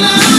love.